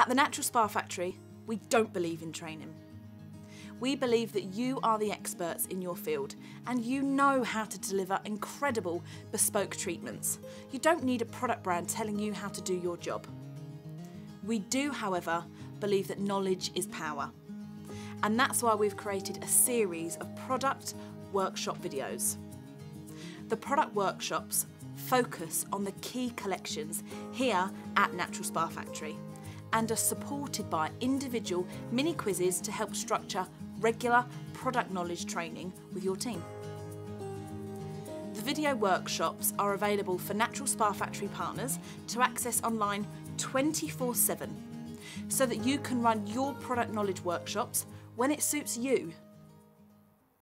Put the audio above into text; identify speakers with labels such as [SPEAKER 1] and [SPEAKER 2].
[SPEAKER 1] At the Natural Spa Factory, we don't believe in training. We believe that you are the experts in your field and you know how to deliver incredible bespoke treatments. You don't need a product brand telling you how to do your job. We do, however, believe that knowledge is power. And that's why we've created a series of product workshop videos. The product workshops focus on the key collections here at Natural Spa Factory and are supported by individual mini quizzes to help structure regular product knowledge training with your team. The video workshops are available for Natural Spa Factory partners to access online 24 7 so that you can run your product knowledge workshops when it suits you